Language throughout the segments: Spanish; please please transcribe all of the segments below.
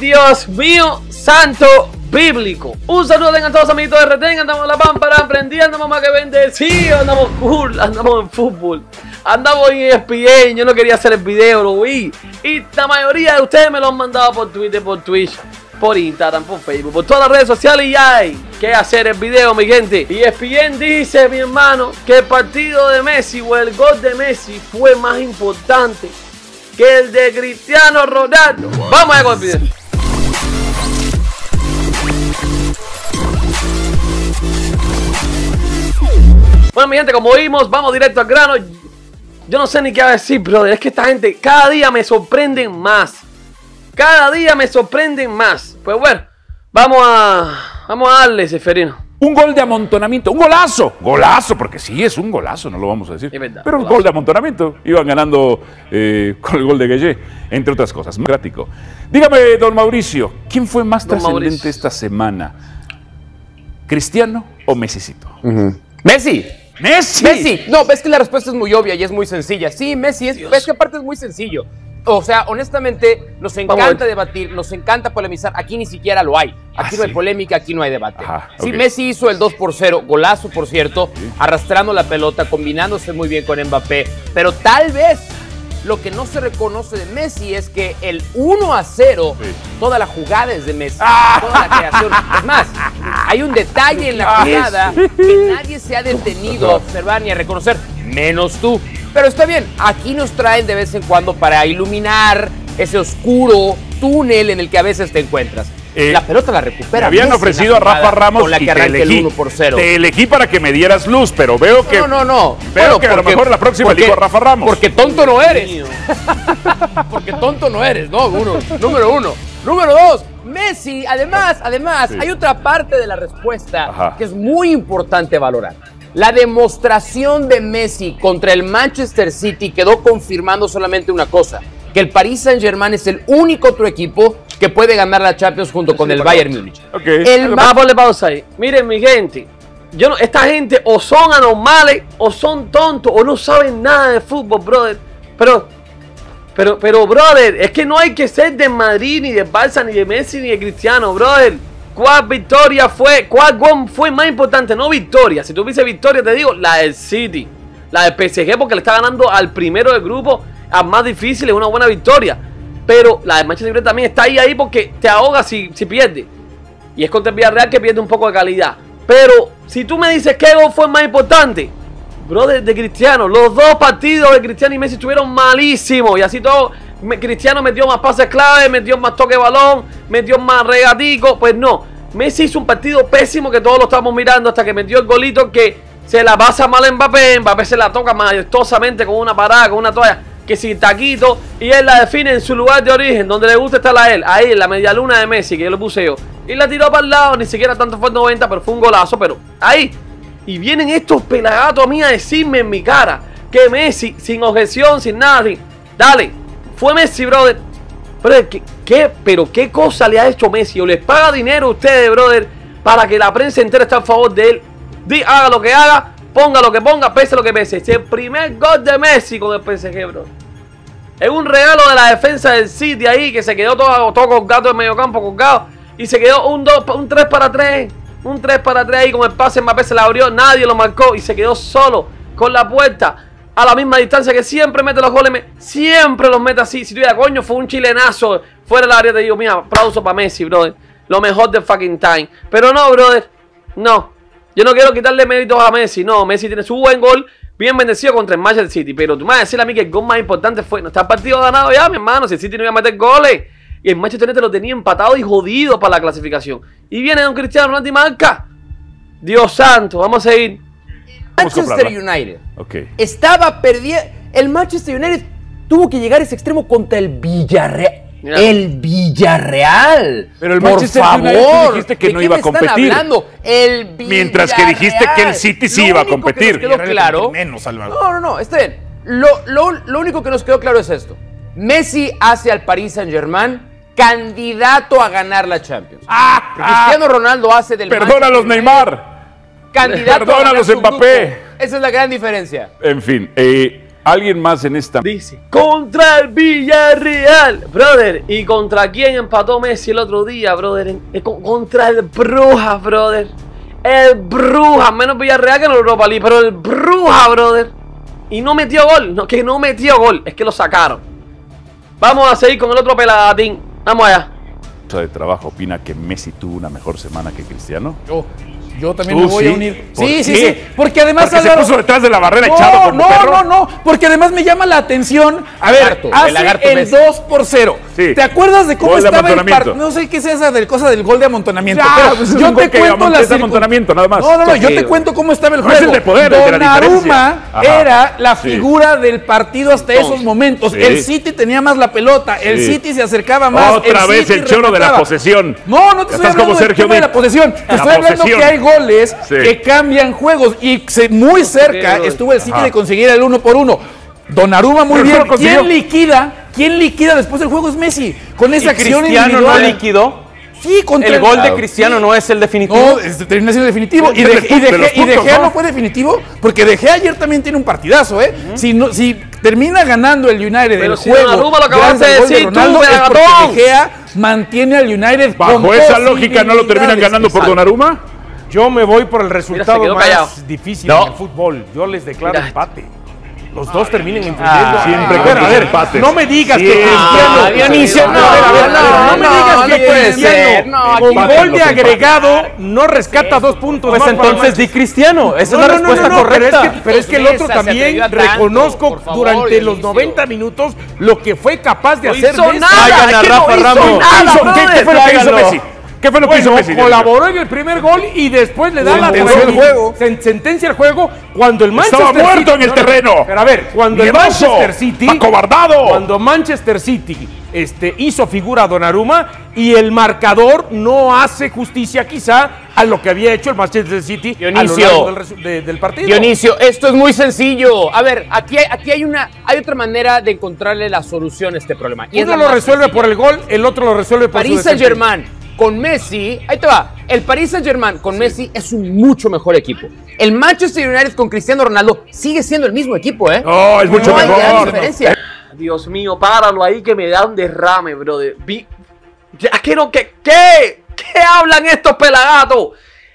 Dios mío, santo bíblico. Un saludo tengan todos amiguitos de Retén, andamos en la pámpara, aprendiendo mamá que. Sí, andamos cool, andamos en fútbol. Andamos en ESPN, yo no quería hacer el video, lo vi. Y la mayoría de ustedes me lo han mandado por Twitter, por Twitch, por Instagram, por Facebook, por todas las redes sociales y hay que hacer el video, mi gente. Y ESPN dice, mi hermano, que el partido de Messi o el gol de Messi fue más importante que el de Cristiano Ronaldo. Vamos a con el video. Bueno, mi gente, como vimos, vamos directo al grano. Yo no sé ni qué decir, brother. Es que esta gente cada día me sorprenden más. Cada día me sorprenden más. Pues bueno, vamos a, vamos a darle, Seferino. Un gol de amontonamiento, un golazo, golazo, porque sí es un golazo, no lo vamos a decir. Es verdad, Pero un golazo. gol de amontonamiento, iban ganando eh, con el gol de Gueye, entre otras cosas. Muy grático. Dígame, don Mauricio, ¿quién fue más Don trascendente Mauricio. esta semana? ¿Cristiano o Messicito? Messi. ¡Messi! Messi. No, ves que la respuesta es muy obvia y es muy sencilla. Sí, Messi es. Ves que aparte es muy sencillo. O sea, honestamente, nos encanta debatir, nos encanta polemizar. Aquí ni siquiera lo hay. Aquí Ah, no hay sí. polémica, aquí no hay debate. Ajá, sí. Messi hizo el 2 por 0, golazo, por cierto, arrastrando la pelota, combinándose muy bien con Mbappé. Pero tal vez lo que no se reconoce de Messi es que el 1 a 0, Sí. toda la jugada es de Messi. Ah. Toda la creación. Es más, hay un detalle en la Ah, jugada que nadie se ha detenido a observar ni a reconocer, menos tú. Pero está bien, aquí nos traen de vez en cuando para iluminar ese oscuro túnel en el que a veces te encuentras. Eh, la pelota la Me recupera. habían ofrecido a Rafa Ramos con la y que te arranca elegí, el 1 por 0. te elegí para que me dieras luz, pero veo que No, no, no. Veo Bueno, que a lo mejor la próxima porque- elijo a Rafa Ramos. Porque tonto no eres. Porque tonto no eres, ¿no? Uno, número uno. Número dos, Messi, además, además, Sí. hay otra parte de la respuesta Ajá. que es muy importante valorar. La demostración de Messi contra el Manchester City quedó confirmando solamente una cosa, que el Paris Saint-Germain es el único otro equipo que puede ganar la Champions junto con el Bayern Múnich. Ok. El Vamos a ponerle pausa ahí. Miren, mi gente. Yo no, esta gente o son anormales, o son tontos, o no saben nada de fútbol, brother. Pero, pero, pero, brother, es que no hay que ser de Madrid, ni de Barça, ni de Messi, ni de Cristiano, brother. ¿Cuál victoria fue? ¿Cuál gol fue más importante? No victoria. Si tú dices victoria, te digo, la del City. La del PSG, porque le está ganando al primero del grupo, al más difícil, es una buena victoria. Pero la de Manchester United también está ahí, ahí porque te ahoga si, si pierde. Y es contra el Villarreal que pierde un poco de calidad. Pero si tú me dices qué gol fue más importante, brother, de Cristiano. Los dos partidos de Cristiano y Messi estuvieron malísimos. Y así todo, Cristiano metió más pases clave, metió más toque de balón, metió más regatico. Pues no, Messi hizo un partido pésimo que todos lo estamos mirando hasta que metió el golito que se la pasa mal Mbappé. Mbappé se la toca majestosamente con una parada, con una toalla. Que si taquito y él la define en su lugar de origen, donde le gusta estar a él, ahí en la media luna de Messi, que yo lo puse yo, y la tiró para el lado, ni siquiera tanto fue el 90, pero fue un golazo, pero ahí, y vienen estos pelagatos a mí a decirme en mi cara que Messi, sin objeción, sin nada, dale, fue Messi, brother. Brother, ¿qué, qué- pero qué cosa le ha hecho Messi? ¿O les paga dinero a ustedes, brother, para que la prensa entera esté a favor de él? Di, haga lo que haga, ponga lo que ponga, pese lo que pese. Es el primer gol de Messi con el PSG, bro. Es un regalo de la defensa del City ahí, que se quedó todo, todo colgado en medio campo, colgado. Y se quedó un, dos, un 3 para 3. Un 3 para 3 ahí con el pase Mbappé se la abrió, nadie lo marcó y se quedó solo con la puerta a la misma distancia que siempre mete los goles, siempre los mete así. Si tuviera coño, fue un chilenazo fuera del área, te digo, mira, aplauso para Messi, brother. Lo mejor del fucking time. Pero no, brother, no. Yo no quiero quitarle méritos a Messi, no. Messi tiene su buen gol, bien bendecido contra el Manchester City. Pero tú me vas a decir a mí que el gol más importante fue, no está el partido ganado ya, mi hermano. Si el City no iba a meter goles. Y el Manchester United lo tenía empatado y jodido para la clasificación. Y viene Don Cristiano Ronaldo y marca. Dios santo, vamos a a Manchester. United Ok. estaba perdiendo. El Manchester United tuvo que llegar a ese extremo contra el Villarreal. Mira. El Villarreal. Pero el Por Manchester United favor, dijiste que ¿de no qué iba a están competir. hablando? El Villarreal. Mientras que dijiste que el City sí Lo iba a único que competir. nos quedó claro. menos, Álvaro. No, no, no, está bien. Lo, lo- lo único que nos quedó claro es esto. Messi hace al Paris Saint Germain candidato a ganar la Champions. Ah, Cristiano Ronaldo hace del Perdónalos, Manchester United Neymar. Candidato a Perdónalos, ganar su Mbappé. grupo. Esa es la gran diferencia. En fin, eh, alguien más en esta. Dice, contra el Villarreal, brother. ¿Y contra quién empató Messi el otro día, brother? En- eh, con- contra el Brujas, brother. El Brujas, menos Villarreal que en Europa League, pero el Brujas, brother. Y no metió gol, no, que no metió gol, es que lo sacaron. Vamos a seguir con el otro peladín. Vamos allá. de trabajo opina que Messi tuvo una mejor semana que Cristiano? Yo, yo también ¿Tú me voy sí? a unir. ¿Por Sí, sí, sí. Porque además Porque se puso detrás de la barrera no, echado como no, perro. no, no, porque además me llama la atención. A ver, Lagarto, el hace el Messi. 2 por 0. Sí. ¿Te acuerdas de cómo Gol de estaba el partido? No sé qué es esa del cosa del gol de amontonamiento. Ya, pero pues es yo te cuento la de amontonamiento, nada más. No, no, no, yo te cuento cómo estaba el No juego. es el de poder, el de la Donnarumma. Ajá. era la Sí. figura del partido hasta esos momentos. sí. El City tenía más la pelota, el. City se acercaba más. Otra el vez City el choro de la posesión. No, no te estoy Estás como hablando del Sergio de la posesión. Te estoy hablando que hay goles que cambian juegos y se- muy cerca estuvo el City de conseguir el uno por uno. Donnarumma muy no bien. ¿Quién liquida? ¿Quién liquida después del juego es Messi? Con esa Y acción Cristiano no individual. liquidó. Sí, contra El gol de Sí. Cristiano no es el definitivo. No, es- termina siendo definitivo. Y de, de- y de, de y de puntos, ¿no? no fue definitivo, porque De Gea ayer también tiene un partidazo, ¿eh? si, no, si termina ganando el United Pero el si juego, Donnarumma lo acabaste gracias de decir tú, Ronaldo, es porque. De Gea mantiene al United Bajo con esa lógica, ¿no lo terminan ganando por. Donnarumma? Yo me voy por el resultado quedó más callado. difícil No. en el fútbol. Yo les declaro Mira. empate. Los dos influyendo. Ah, siempre a con ver, a tus ver, empates. no me digas que. Cristiano. Ah, Dionisio, no, me digas no que Cristiano con gol de agregado no rescata dos puntos Pues más para entonces di. Cristiano. Esa No, es la respuesta no, no, correcta. Pero es que, pero es que el otro también reconozco durante los Dionisio. 90 minutos lo que fue capaz de No hacer hizo Messi. nada, Traigan a es que Rafa no hizo Ramos. nada, ¿Qué hizo- ¿Qué, brother. qué fue lo que hizo Tráiganlo. Messi? ¿Qué fue lo que hizo Messi? colaboró en el primer gol y después le da la Sentenció el juego. sen- sentencia el juego cuando el Manchester Estaba muerto City- en el No, no, terreno. Pero a ver, cuando el Manchester City acobardado. cuando Manchester City este, hizo figura a Donnarumma y el marcador no hace justicia quizá a lo que había hecho el Manchester City a Dionisio. lo largo del, de- del partido. Dionisio, esto es muy sencillo. A ver, aquí hay, aquí hay una, hay otra manera de encontrarle la solución a este problema. Y Uno lo resuelve sencilla. por el gol, el otro lo resuelve por París su Saint desempeño. Germain con Messi, ahí te va. El Paris Saint Germain con Messi es un mucho mejor equipo. El Manchester United con Cristiano Ronaldo sigue siendo el mismo equipo, ¿eh? No, es mucho no hay gran mejor. diferencia. Dios mío, páralo ahí que me da un derrame, brother. Vi- Ya, ¿Qué, no, qué, qué? ¿Qué hablan estos pelagatos?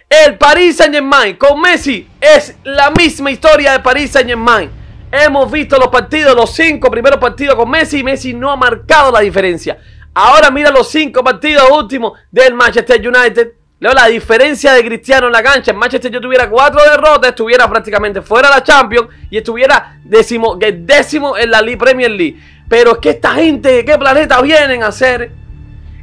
El Paris Saint Germain con Messi es la misma historia de Paris Saint Germain. Hemos visto los partidos, los cinco primeros partidos con Messi y Messi no ha marcado la diferencia. Ahora mira los cinco partidos últimos del Manchester United. Leo la diferencia de Cristiano en la cancha. En Manchester yo tuviera cuatro derrotas, estuviera prácticamente fuera de la Champions y estuviera décimo, décimo en la League- Premier League. Pero es que esta gente, ¿de qué planeta vienen a hacer?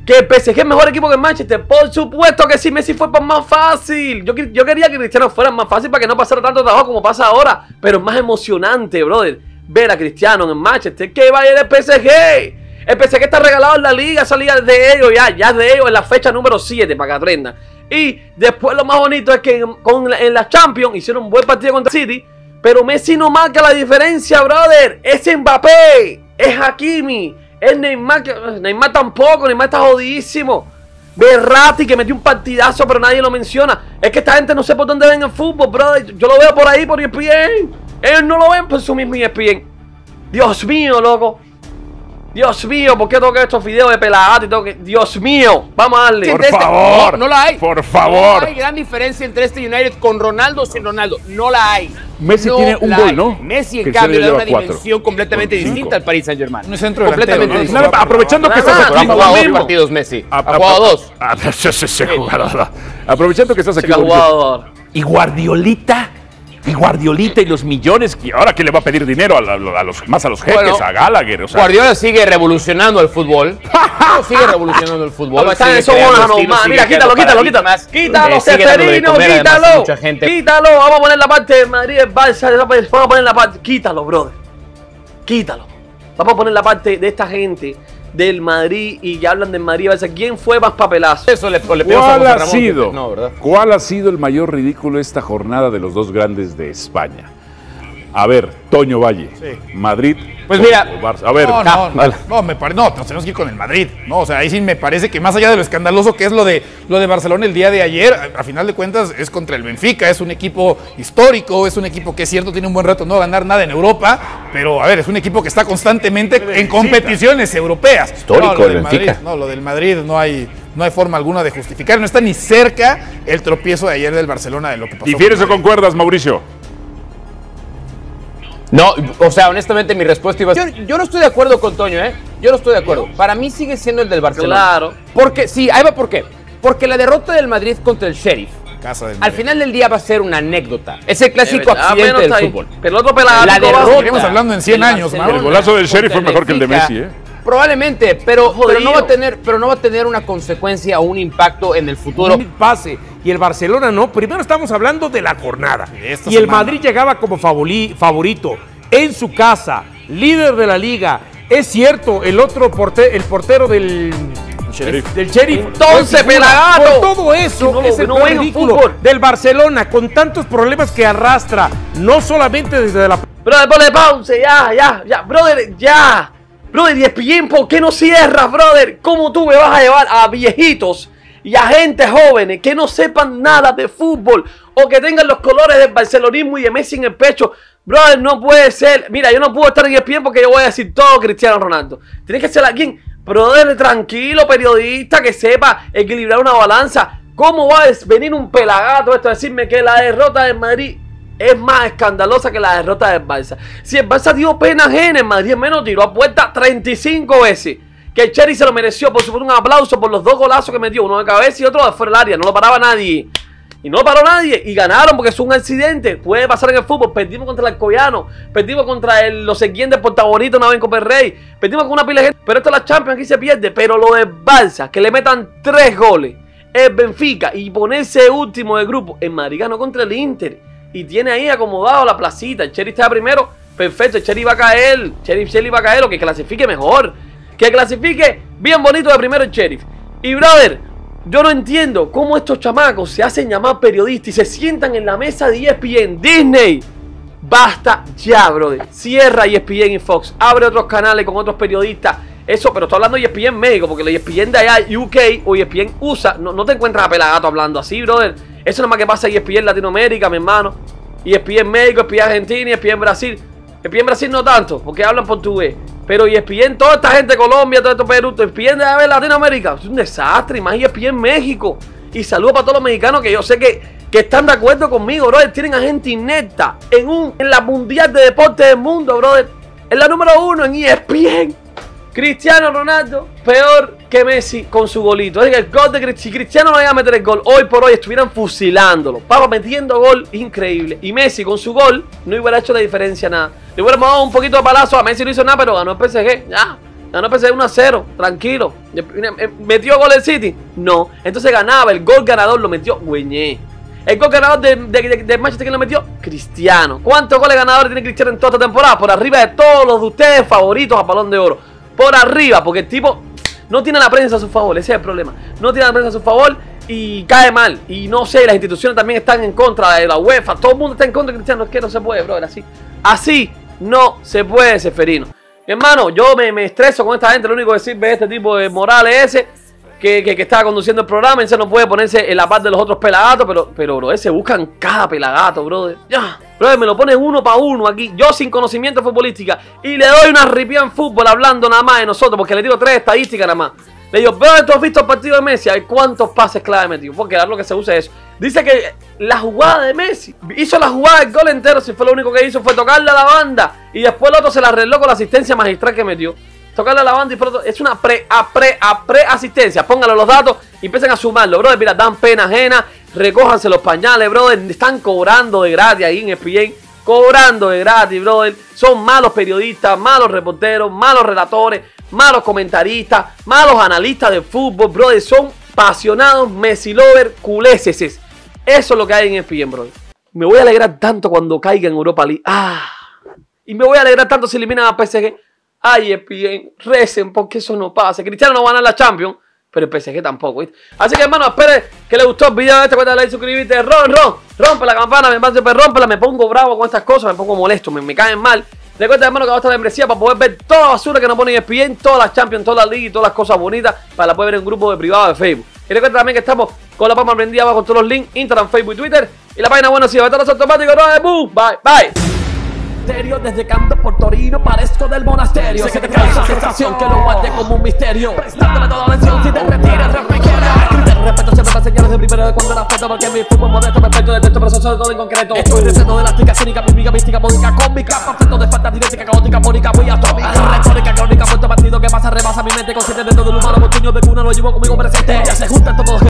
Que el PSG es mejor equipo que el Manchester. Por supuesto que sí, Messi fue más fácil. Yo, quería que Cristiano fuera más fácil para que no pasara tanto trabajo como pasa ahora. Pero es más emocionante, brother, ver a Cristiano en el Manchester que vaya del PSG. El PSG está regalado en la liga, es de ellos ya, ya de ellos en la fecha número 7 para que aprendan. Y después lo más bonito es que con en la Champions hicieron un buen partido contra City, pero Messi no marca la diferencia, brother. Es Mbappé, es Hakimi, es Neymar, que- Neymar tampoco, Neymar está jodidísimo. Berratti que metió un partidazo, pero nadie lo menciona. Es que esta gente no sé por dónde ven el fútbol, brother. Yo lo veo por ahí, por ESPN. Ellos no lo ven por su mismo ESPN. Dios mío, loco. Dios mío, ¿por qué toqué estos videos de pelagato y todo que... Dios mío, vamos a darle. Por este- favor, No, no la hay. por favor. No hay gran diferencia entre este United con Ronaldo o sin Ronaldo. No la hay. Messi No tiene un gol. ¿no? Messi, en Cristiano cambio, le da una cuatro. dimensión completamente Cinco. distinta al Paris Saint Germain. Un centro completamente ¿no? aprovechando que estás Nada, Ha aquí jugado dos partidos Messi. Ha jugado dos. Aprovechando que estás aquí. que. Y Guardiolita. Y Guardiolita y los millones. que ahora que le va a pedir dinero a, la- a los, más a los Bueno, a Gallagher. O sea, Guardiola sigue revolucionando el fútbol. No, sigue revolucionando el fútbol. Vamos, están sigue Mira, quítalo, quítalo, quítalo. Quítalo, Eh, dándole de Seferino, quítalo. mucha gente. Quítalo. Vamos a poner la parte de Madrid, Barça, vamos a poner la parte. Quítalo, brother. Quítalo. Vamos a poner la parte de esta gente del Madrid y ya hablan del Madrid. Barça. ¿Quién fue más papelazo? Eso le, le a ¿Cuál ha Ramón sido? que- No, ¿verdad? ¿Cuál ha sido el mayor ridículo esta jornada de los dos grandes de España? A ver, Toño Valle, Madrid. Pues mira, Barça. a ver, No, no, no, me pare- no, nos tenemos que ir con el Madrid. No, o sea, ahí sí me parece que más allá de lo escandaloso que es lo de, lo de Barcelona el día de ayer, a, a final de cuentas es contra el Benfica, es un equipo histórico, es un equipo que es cierto, tiene un buen rato no va a ganar nada en Europa, pero a ver, es un equipo que está constantemente en competiciones europeas. Histórico no, lo el del Benfica. Madrid, no, lo del Madrid no hay, no hay forma alguna de justificar, no está ni cerca el tropiezo de ayer del Barcelona de lo que pasó. ¿Difieres con o concuerdas, Mauricio? No, o sea, honestamente mi respuesta iba a ser... Yo, yo no estoy de acuerdo con Toño, ¿eh? Yo no estoy de acuerdo. Para mí sigue siendo el del Barcelona. Claro. Porque, sí, ahí va por qué. Porque la derrota del Madrid contra el Sheriff, Casa del al final del día va a ser una anécdota. Es el clásico verdad, accidente del ahí. fútbol. Pero el otro pelado La derrota. Estaríamos hablando en 100 del años, Mauro. El golazo del Sheriff fue mejor que el de. Messi, ¿eh? Probablemente, pero, pero no va a tener, pero no va a tener una consecuencia o un impacto en el futuro. un pase y el Barcelona no. Primero estamos hablando de la jornada. esta Y el semana. Madrid llegaba como favori- favorito en su casa, líder de la liga. Es cierto, el otro porte- el portero del Sheriff. del sheriff. Entonces. Pelagato. Por todo eso Que no es el no peor ridículo fútbol. del Barcelona con tantos problemas que arrastra, no solamente desde la Brother, ponle pausa, ya, ya, ya, brother, ya. Brother, y ESPN, ¿por qué no cierras, brother? ¿Cómo tú me vas a llevar a viejitos y a gente jóvenes que no sepan nada de fútbol o que tengan los colores del barcelonismo y de Messi en el pecho? Brother, no puede ser. Mira, yo no puedo estar en ESPN porque yo voy a decir todo Cristiano Ronaldo. Tienes que ser alguien, brother, tranquilo, periodista, que sepa equilibrar una balanza. ¿Cómo va a venir un pelagato esto a decirme que la derrota del Madrid es más escandalosa que la derrota del Barça. Si el Barça dio pena ajena, el Madrid menos tiró a puerta 35 veces. Que Cherry se lo mereció por supuesto un aplauso por los dos golazos que metió, uno de cabeza y otro de fuera del área. No lo paraba nadie. Y no lo paró nadie. Y ganaron porque es un accidente. Puede pasar en el fútbol. Perdimos contra el Alcoyano. Perdimos contra el, los siguientes portavoritos una vez en Copa Rey. Perdimos con una pila de gente. Pero esto es la Champions, aquí se pierde. Pero lo del Barça, que le metan tres goles. El Benfica y ponerse último del grupo. El Madrid ganó contra el Inter. Y tiene ahí acomodado la placita. El Cherry está primero. Perfecto, el Cherry va a caer. Cherry, Cherry va a caer. Lo que clasifique mejor. Que clasifique bien bonito de primero el Sheriff. Y brother, yo no entiendo cómo estos chamacos se hacen llamar periodistas y se sientan en la mesa de ESPN, Disney. Basta ya, brother. Cierra ESPN y Fox. Abre otros canales con otros periodistas. Eso, pero estoy hablando de ESPN México, porque la ESPN de allá, UK o ESPN USA, no, no te encuentras a Pelagato hablando así, brother. Eso es que pasa en E ESPN Latinoamérica, mi hermano. ESPN México, ESPN Argentina, ESPN Brasil. ESPN Brasil no tanto, porque hablan portugués. Pero ESPN, toda esta gente Colombia, todo esto Perú, ESPN de Latinoamérica, es un desastre, más ESPN México. Y saludo para todos los mexicanos que yo sé que, que están de acuerdo conmigo, brother. Tienen a gente en, un, en la mundial de deporte del mundo, brother. En la número uno en ESPN. Cristiano Ronaldo, peor que Messi con su golito. El gol de Cristiano, si Cristiano no llega a meter el gol, hoy por hoy estuvieran fusilándolo. Papa metiendo gol, increíble. Y Messi con su gol no hubiera hecho la diferencia nada. Le hubiéramos dado un poquito de palazo, a Messi no hizo nada, pero ganó el PSG. Ya, ganó el PSG 1 a 0, tranquilo. ¿Metió gol el City? No. Entonces ganaba, el gol ganador lo metió Güeñé. El gol ganador de, de, de- Manchester lo metió Cristiano. ¿Cuántos goles ganadores tiene Cristiano en toda esta temporada? Por arriba de todos los de ustedes favoritos a balón de oro. Por arriba, porque el tipo no tiene la prensa a su favor, ese es el problema. No tiene la prensa a su favor y cae mal. Y no sé, las instituciones también están en contra de la UEFA. Todo el mundo está en contra de Cristiano. Es que no se puede, brother, así. Así no se puede, Seferino. Hermano, yo me, me estreso con esta gente. Lo único que sirve es este tipo de Morales ese que, que, que está conduciendo el programa. Ese no puede ponerse en la parte de los otros pelagatos. Pero, pero bro, se buscan cada pelagato, brother. Ya. Brother, me lo pones uno para uno aquí. Yo sin conocimiento futbolística. Y le doy una ripia en fútbol hablando nada más de nosotros. Porque le digo tres estadísticas nada más. Le digo, brother, ¿tú has visto el partido de Messi? Ver cuántos pases clave metió. Porque ahora lo que se usa es eso. Dice que la jugada de Messi hizo la jugada del gol entero. Si fue lo único que hizo fue tocarle a la banda. Y después el otro se la arregló con la asistencia magistral que metió. Tocarle a la banda y otro- es una pre, a pre, a pre asistencia. Póngale los datos y empiecen a sumarlo, brother. Mira, dan pena ajena. Recójanse los pañales, brother. Están cobrando de gratis ahí en ESPN. Cobrando de gratis, brother. Son malos periodistas, malos reporteros, malos relatores, malos comentaristas, malos analistas de fútbol, brother. Son apasionados Messi lover culeses. Eso es lo que hay en ESPN, brother. Me voy a alegrar tanto cuando caiga en Europa League. Ah. Y me voy a alegrar tanto si eliminan a PSG. Ay, ESPN, recen porque eso no pasa. Cristiano no va a ganar la Champions. Pero el PSG tampoco, ¿viste? Así que, hermano, espere que le gustó el video este, cuenta like, suscribirte, ron, ron, rompe la campana, me pasa rómpela, me pongo bravo con estas cosas, me pongo molesto, me, me caen mal. Recuerda, hermano, que va a estar la membresía para poder ver toda la basura que nos pone ESPN, todas las Champions, todas las ligas y todas las cosas bonitas para poder ver en un grupo de privado de Facebook. Y recuerda también que estamos con la palma prendida abajo con todos los links, Instagram, Facebook y Twitter. Y la página buena, si va a estar los automáticos, no, boom, bye, bye. Desde que ando por Torino parezco del monasterio. Sé que te causa sensación que lo guarde como un misterio. Prestándome toda la atención si te retiras de respeto siempre para señales de primero de cuando la foto Porque mi fútbol modesto perfecto de texto proceso de todo en concreto. Estoy receno de elástica, cínica, mímica, mística, módica, cómica Perfecto de falta didáctica, caótica, mónica, muy atómica. Retórica, crónica, puesto partido que pasa, rebasa mi mente Consciente de todo el humano, botuño de cuna, lo llevo conmigo presente. Ya se juntan todos